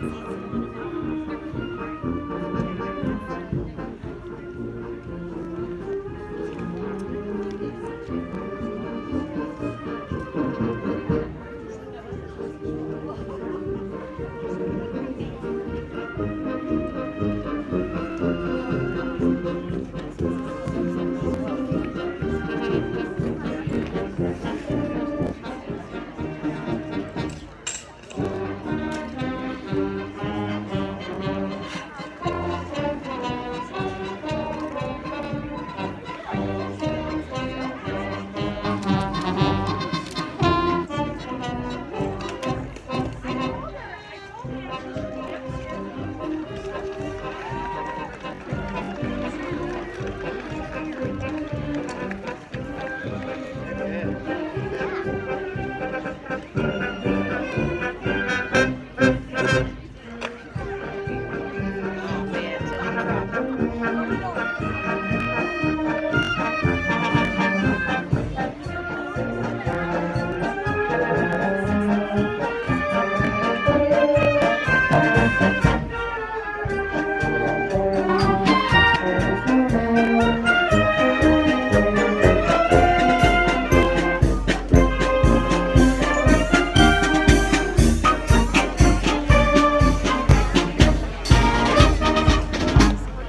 なる。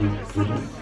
嗯